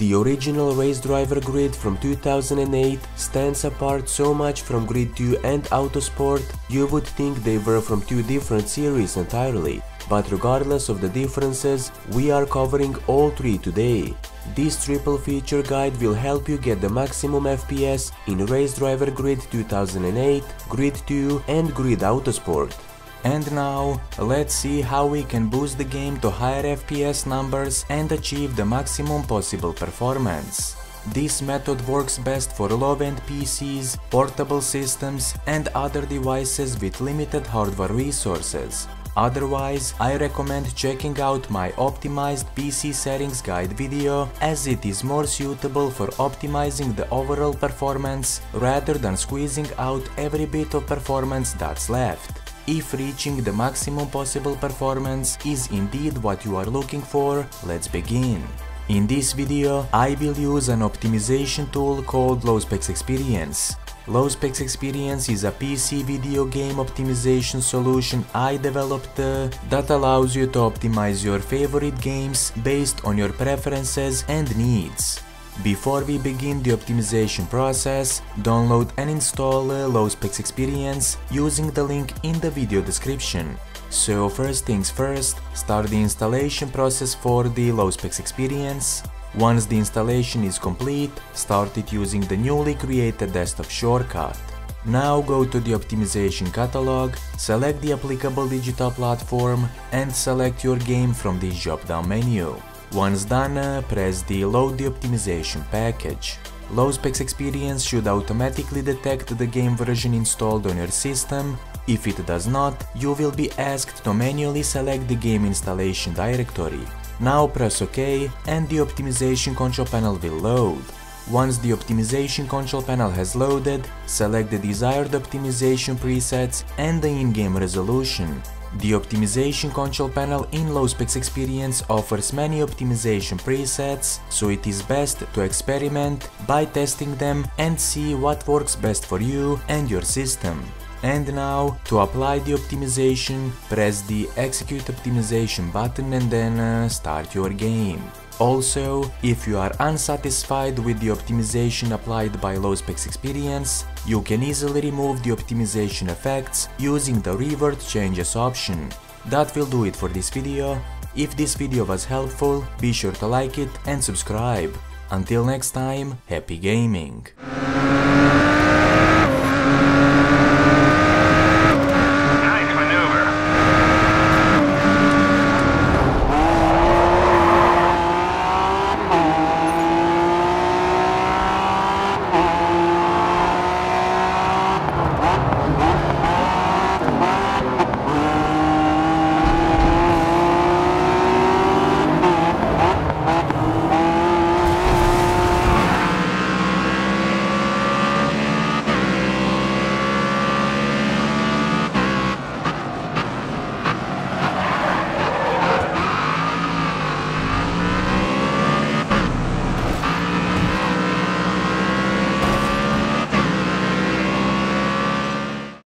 The original race driver grid from 2008 stands apart so much from Grid 2 and Autosport, you would think they were from two different series entirely. But regardless of the differences, we are covering all three today. This triple feature guide will help you get the maximum FPS in Race Driver Grid 2008, Grid 2 and Grid Autosport. And now, let's see how we can boost the game to higher FPS numbers and achieve the maximum possible performance. This method works best for low-end PCs, portable systems and other devices with limited hardware resources. Otherwise, I recommend checking out my optimized PC settings guide video as it is more suitable for optimizing the overall performance rather than squeezing out every bit of performance that's left. If reaching the maximum possible performance is indeed what you are looking for, let's begin. In this video, I will use an optimization tool called LowSpecs Experience. LowSpecs Experience is a PC video game optimization solution I developed uh, that allows you to optimize your favorite games based on your preferences and needs. Before we begin the optimization process, download and install uh, LowSpecs Experience using the link in the video description. So first things first, start the installation process for the LowSpecs Experience. Once the installation is complete, start it using the newly created desktop shortcut. Now go to the optimization catalog, select the applicable digital platform and select your game from the drop-down menu. Once done, press the Load the optimization package. LowSpecs Experience should automatically detect the game version installed on your system. If it does not, you will be asked to manually select the game installation directory. Now press OK and the optimization control panel will load. Once the optimization control panel has loaded, select the desired optimization presets and the in-game resolution. The optimization control panel in LowSpecs Experience offers many optimization presets, so it is best to experiment by testing them and see what works best for you and your system. And now, to apply the optimization, press the execute optimization button and then uh, start your game. Also, if you are unsatisfied with the optimization applied by LowSpecs Experience, you can easily remove the optimization effects using the revert changes option. That will do it for this video. If this video was helpful, be sure to like it and subscribe. Until next time, happy gaming!